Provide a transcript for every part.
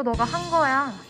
그거 너가 한 거야.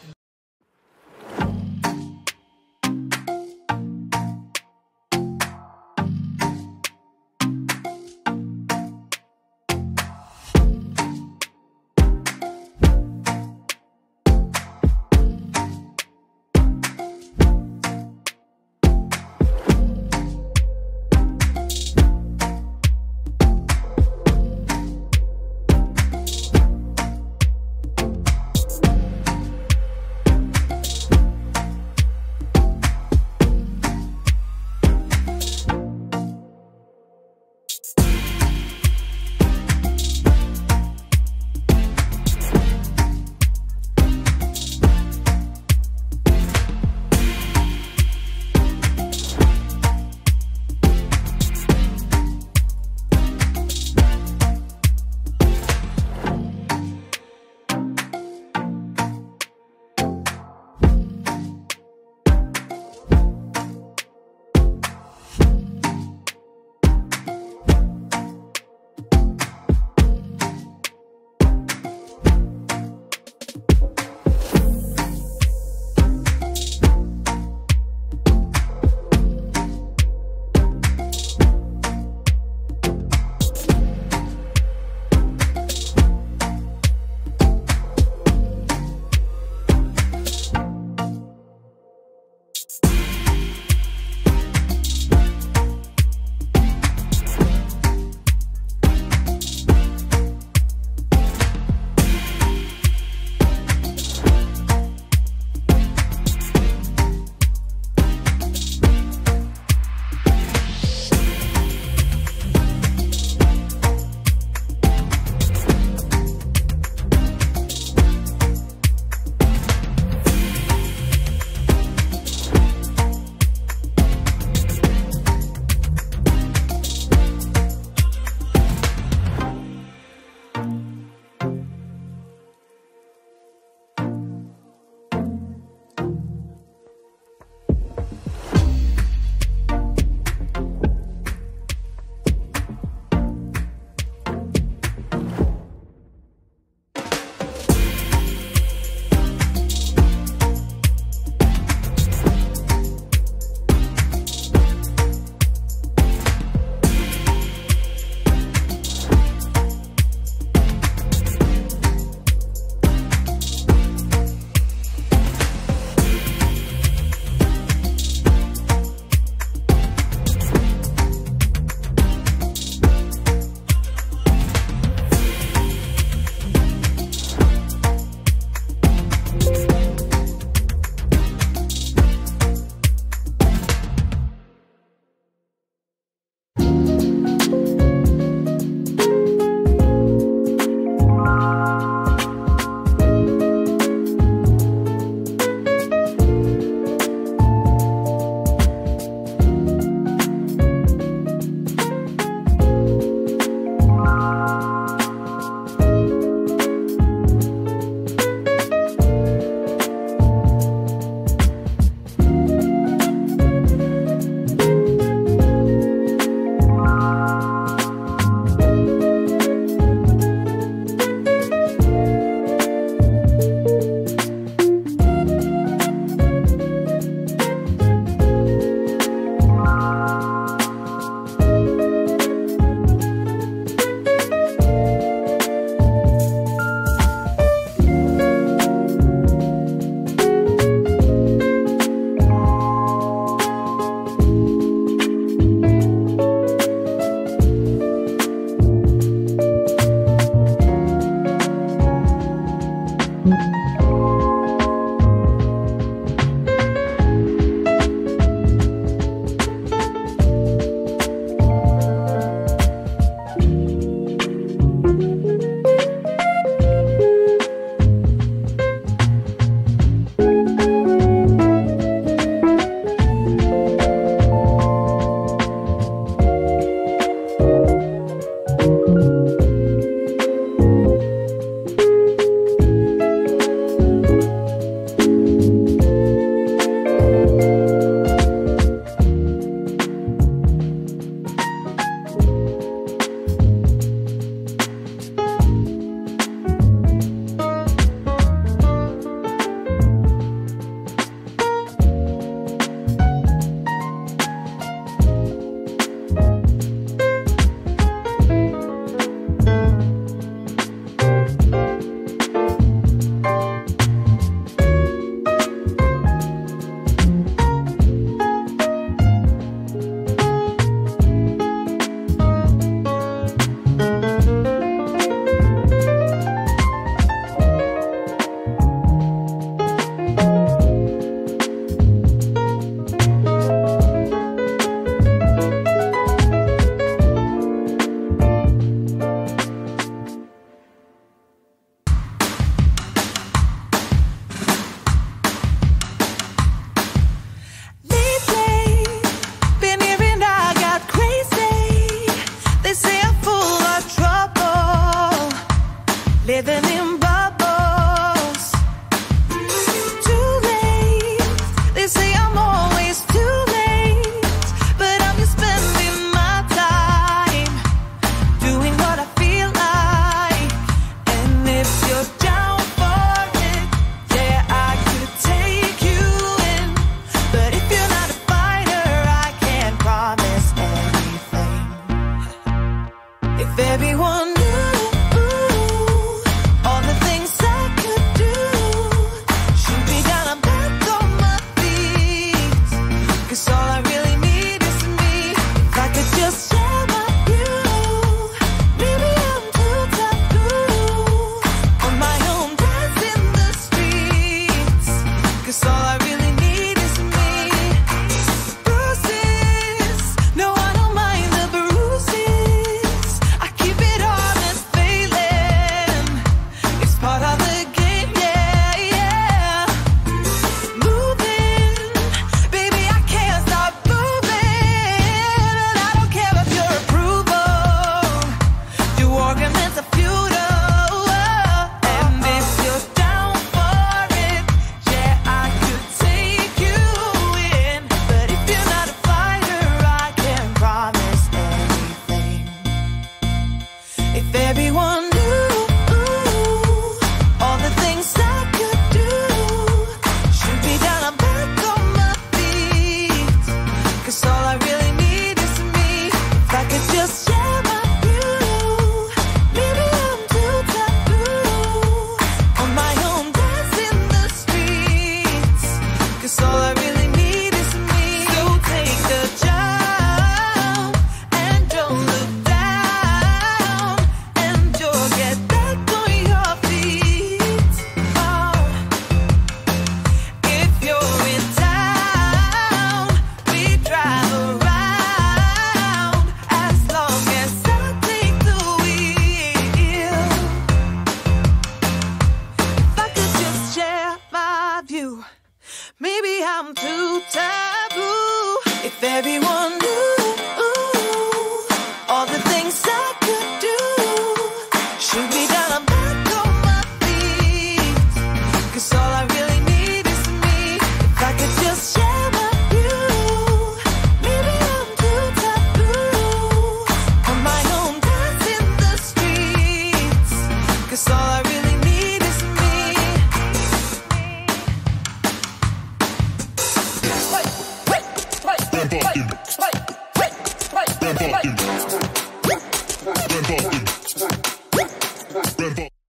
Rambo.